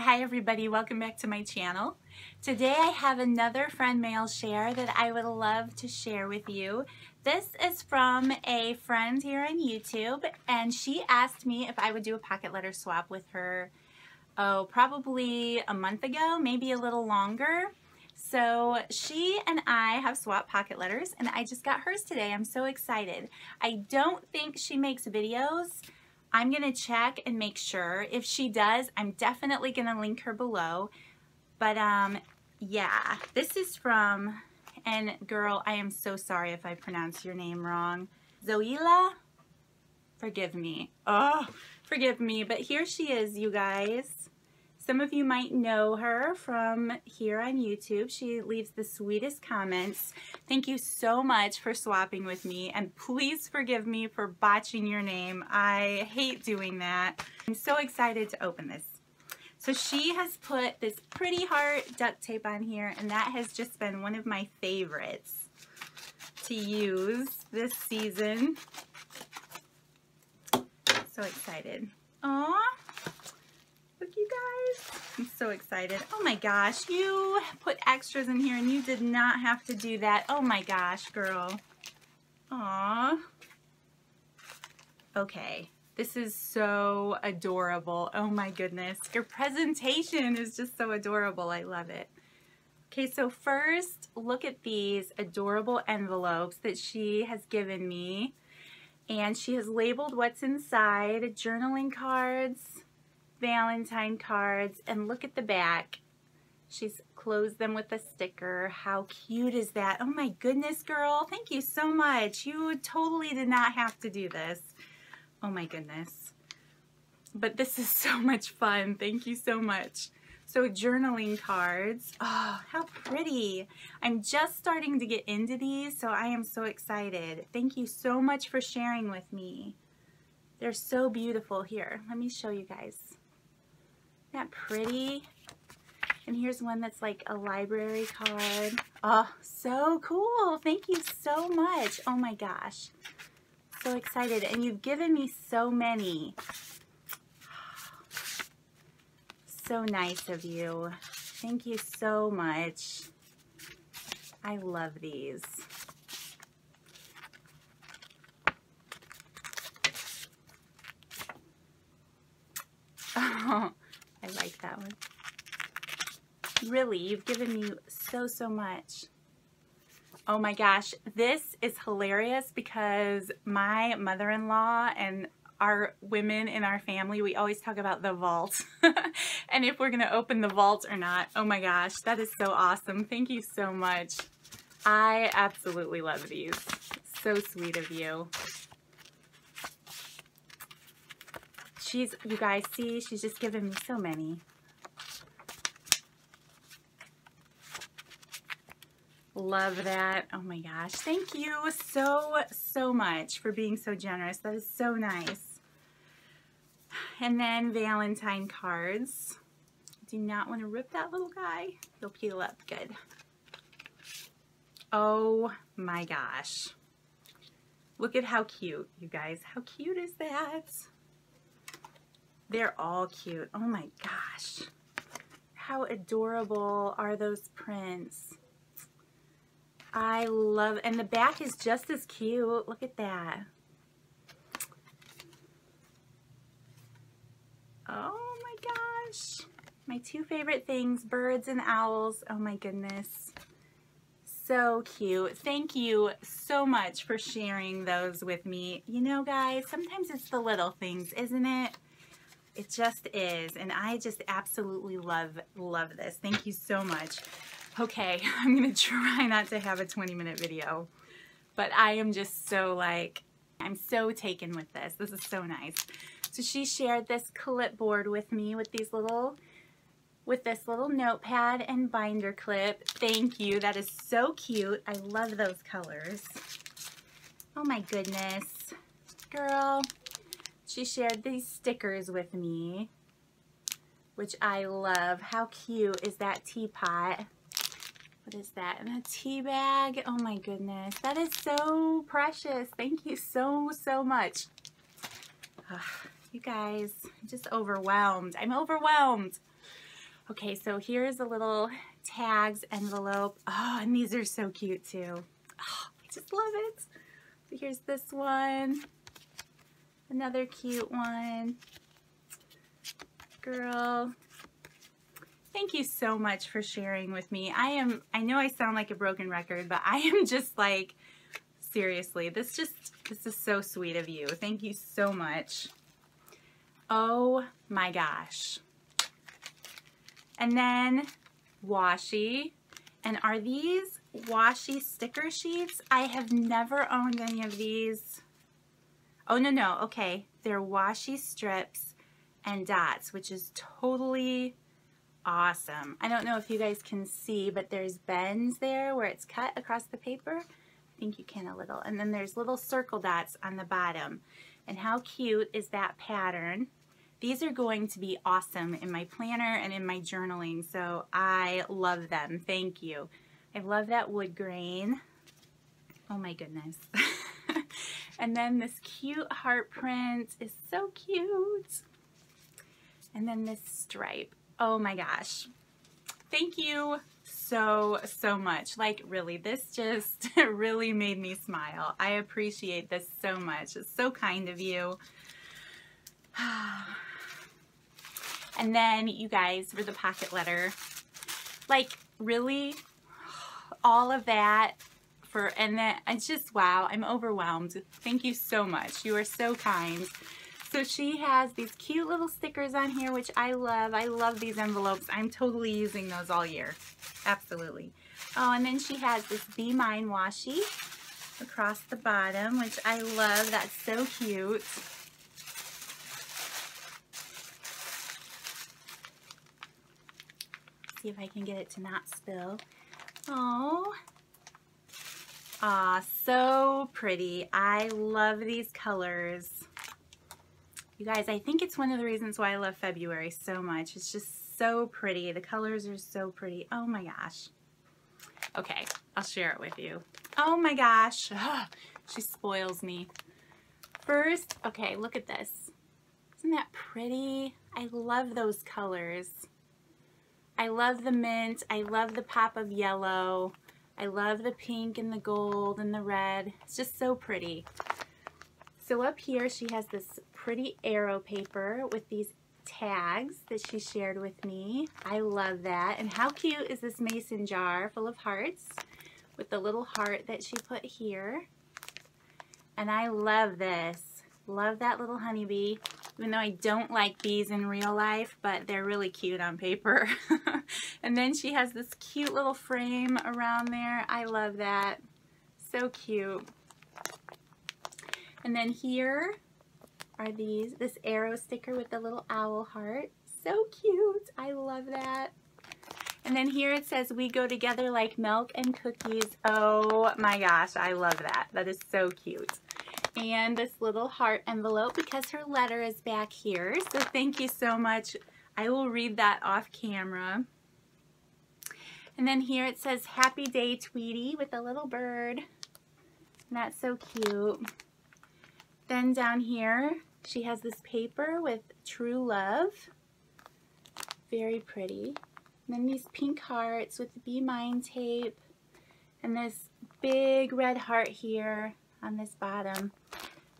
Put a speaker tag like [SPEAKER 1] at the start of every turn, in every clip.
[SPEAKER 1] Hi everybody, welcome back to my channel. Today I have another friend mail share that I would love to share with you. This is from a friend here on YouTube and she asked me if I would do a pocket letter swap with her, oh, probably a month ago, maybe a little longer. So she and I have swapped pocket letters and I just got hers today. I'm so excited. I don't think she makes videos, I'm going to check and make sure. If she does, I'm definitely going to link her below. But um, yeah, this is from, and girl, I am so sorry if I pronounce your name wrong. Zoila? Forgive me. Oh, forgive me. But here she is, you guys. Some of you might know her from here on YouTube. She leaves the sweetest comments. Thank you so much for swapping with me and please forgive me for botching your name. I hate doing that. I'm so excited to open this. So she has put this pretty heart duct tape on here and that has just been one of my favorites to use this season. So excited. Aww. Look, you guys. I'm so excited. Oh my gosh, you put extras in here and you did not have to do that. Oh my gosh, girl. Aw. Okay. This is so adorable. Oh my goodness. Your presentation is just so adorable. I love it. Okay, so first, look at these adorable envelopes that she has given me. And she has labeled what's inside, journaling cards, Valentine cards and look at the back. She's closed them with a sticker. How cute is that? Oh my goodness, girl. Thank you so much. You totally did not have to do this. Oh my goodness. But this is so much fun. Thank you so much. So journaling cards. Oh, how pretty. I'm just starting to get into these, so I am so excited. Thank you so much for sharing with me. They're so beautiful. Here, let me show you guys that pretty? And here's one that's like a library card. Oh, so cool. Thank you so much. Oh my gosh. So excited. And you've given me so many. So nice of you. Thank you so much. I love these. Oh, I like that one. Really, you've given me so, so much. Oh my gosh, this is hilarious because my mother-in-law and our women in our family, we always talk about the vault and if we're going to open the vault or not. Oh my gosh, that is so awesome. Thank you so much. I absolutely love these. So sweet of you. She's, you guys see, she's just given me so many. Love that. Oh my gosh. Thank you so, so much for being so generous. That is so nice. And then Valentine cards. Do not want to rip that little guy. He'll peel up good. Oh my gosh. Look at how cute, you guys. How cute is that? They're all cute. Oh my gosh. How adorable are those prints? I love, and the back is just as cute. Look at that. Oh my gosh. My two favorite things, birds and owls. Oh my goodness. So cute. Thank you so much for sharing those with me. You know, guys, sometimes it's the little things, isn't it? It just is. And I just absolutely love, love this. Thank you so much. Okay, I'm to try not to have a 20 minute video. But I am just so like, I'm so taken with this. This is so nice. So she shared this clipboard with me with these little, with this little notepad and binder clip. Thank you. That is so cute. I love those colors. Oh my goodness. Girl, she shared these stickers with me, which I love. How cute is that teapot? What is that? And a tea bag. Oh my goodness. That is so precious. Thank you so, so much. Ugh, you guys, I'm just overwhelmed. I'm overwhelmed. Okay, so here's a little tags envelope. Oh, and these are so cute too. Oh, I just love it. Here's this one. Another cute one. Girl. Thank you so much for sharing with me. I am, I know I sound like a broken record, but I am just like, seriously, this just, this is so sweet of you. Thank you so much. Oh my gosh. And then washi. And are these washi sticker sheets? I have never owned any of these. Oh, no, no. Okay. They're washi strips and dots, which is totally awesome. I don't know if you guys can see, but there's bends there where it's cut across the paper. I think you can a little. And then there's little circle dots on the bottom. And how cute is that pattern? These are going to be awesome in my planner and in my journaling, so I love them. Thank you. I love that wood grain. Oh my goodness. and then this cute heart print is so cute. And then this stripe. Oh my gosh. Thank you so, so much. Like really, this just really made me smile. I appreciate this so much. It's so kind of you. And then you guys for the pocket letter, like really all of that for, and then it's just, wow, I'm overwhelmed. Thank you so much. You are so kind. So she has these cute little stickers on here, which I love. I love these envelopes. I'm totally using those all year. Absolutely. Oh, and then she has this Be Mine washi across the bottom, which I love. That's so cute. see if I can get it to not spill. Oh, ah, so pretty. I love these colors. You guys, I think it's one of the reasons why I love February so much. It's just so pretty. The colors are so pretty. Oh my gosh. Okay, I'll share it with you. Oh my gosh. she spoils me. First, okay, look at this. Isn't that pretty? I love those colors. I love the mint. I love the pop of yellow. I love the pink and the gold and the red. It's just so pretty. So up here she has this pretty arrow paper with these tags that she shared with me. I love that. And how cute is this mason jar full of hearts with the little heart that she put here. And I love this. Love that little honeybee even though I don't like bees in real life, but they're really cute on paper. and then she has this cute little frame around there. I love that. So cute. And then here are these, this arrow sticker with the little owl heart. So cute. I love that. And then here it says, we go together like milk and cookies. Oh my gosh, I love that. That is so cute and this little heart envelope because her letter is back here. So thank you so much. I will read that off camera. And then here it says, Happy Day, Tweety, with a little bird. And that's so cute. Then down here, she has this paper with True Love. Very pretty. And then these pink hearts with the Be Mine tape. And this big red heart here on this bottom.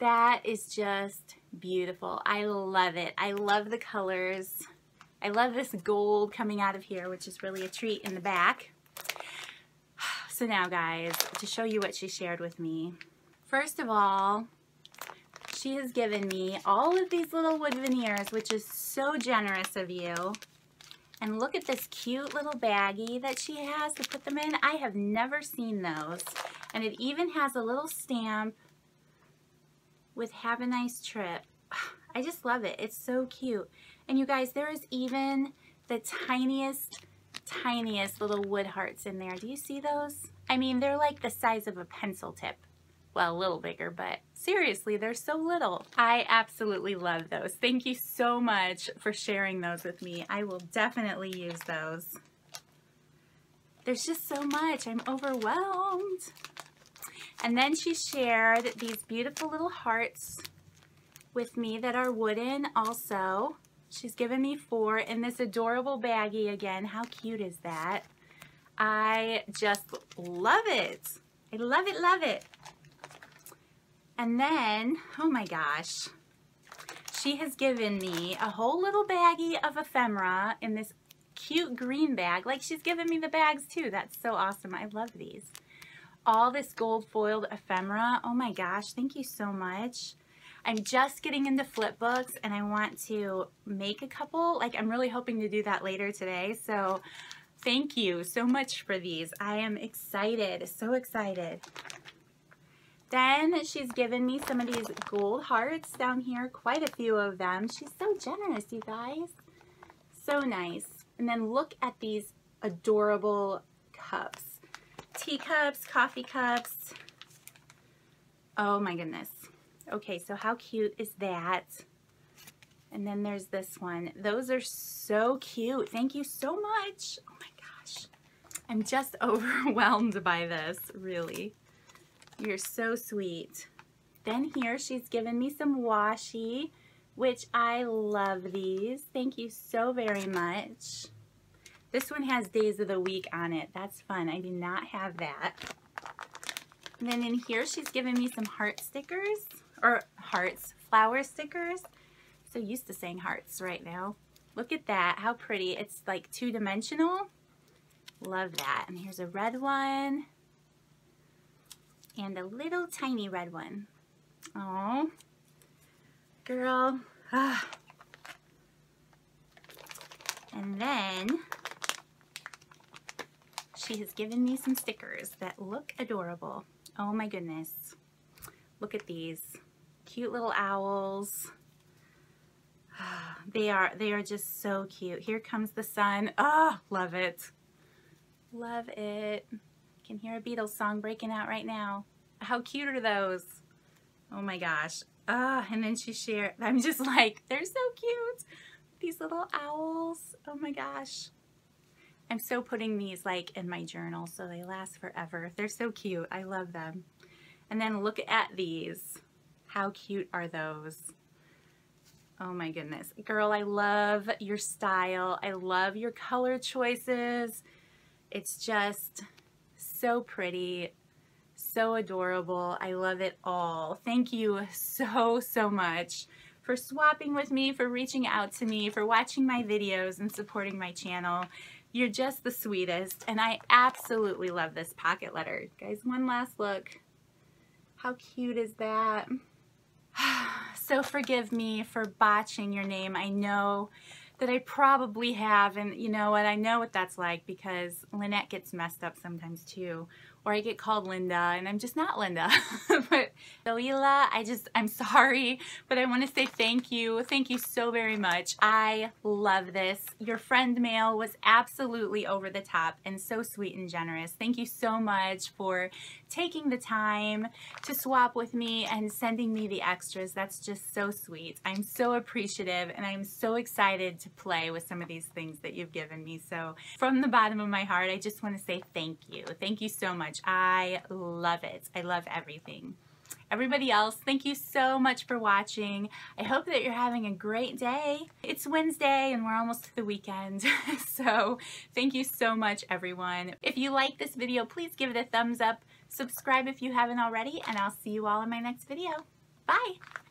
[SPEAKER 1] That is just beautiful. I love it. I love the colors. I love this gold coming out of here, which is really a treat in the back. So now guys, to show you what she shared with me. First of all, she has given me all of these little wood veneers, which is so generous of you. And look at this cute little baggie that she has to put them in. I have never seen those. And it even has a little stamp with have a nice trip. I just love it. It's so cute. And you guys, there is even the tiniest, tiniest little wood hearts in there. Do you see those? I mean, they're like the size of a pencil tip. Well, a little bigger, but seriously, they're so little. I absolutely love those. Thank you so much for sharing those with me. I will definitely use those. There's just so much. I'm overwhelmed. And then she shared these beautiful little hearts with me that are wooden also. She's given me four in this adorable baggie again. How cute is that? I just love it. I love it, love it. And then, oh my gosh, she has given me a whole little baggie of ephemera in this cute green bag. Like she's given me the bags too. That's so awesome. I love these. All this gold foiled ephemera. Oh my gosh, thank you so much. I'm just getting into flip books and I want to make a couple. Like I'm really hoping to do that later today. So thank you so much for these. I am excited, so excited. Then she's given me some of these gold hearts down here, quite a few of them. She's so generous, you guys. So nice. And then look at these adorable cups. Teacups, coffee cups. Oh my goodness. Okay, so how cute is that? And then there's this one. Those are so cute. Thank you so much. Oh my gosh. I'm just overwhelmed by this, really. You're so sweet. Then here she's given me some washi, which I love these. Thank you so very much. This one has days of the week on it. That's fun. I do not have that. And then in here she's given me some heart stickers, or hearts, flower stickers. So used to saying hearts right now. Look at that, how pretty. It's like two-dimensional. Love that. And here's a red one and a little tiny red one. Oh, girl. Ah. And then she has given me some stickers that look adorable. Oh my goodness. Look at these cute little owls. They are they are just so cute. Here comes the sun. Ah, oh, love it. Love it can hear a Beatles song breaking out right now. How cute are those? Oh my gosh. Ah, and then she shared, I'm just like, they're so cute. These little owls. Oh my gosh. I'm so putting these like in my journal so they last forever. They're so cute. I love them. And then look at these. How cute are those? Oh my goodness. Girl, I love your style. I love your color choices. It's just so pretty, so adorable. I love it all. Thank you so, so much for swapping with me, for reaching out to me, for watching my videos and supporting my channel. You're just the sweetest, and I absolutely love this pocket letter. Guys, one last look. How cute is that? so forgive me for botching your name. I know that I probably have, and you know what, I know what that's like because Lynette gets messed up sometimes too or I get called Linda and I'm just not Linda. but Zoila, I just, I'm sorry, but I want to say thank you. Thank you so very much. I love this. Your friend mail was absolutely over the top and so sweet and generous. Thank you so much for taking the time to swap with me and sending me the extras. That's just so sweet. I'm so appreciative and I'm so excited to play with some of these things that you've given me. So from the bottom of my heart, I just want to say thank you. Thank you so much. I love it. I love everything. Everybody else, thank you so much for watching. I hope that you're having a great day. It's Wednesday and we're almost to the weekend. so thank you so much, everyone. If you like this video, please give it a thumbs up. Subscribe if you haven't already, and I'll see you all in my next video. Bye.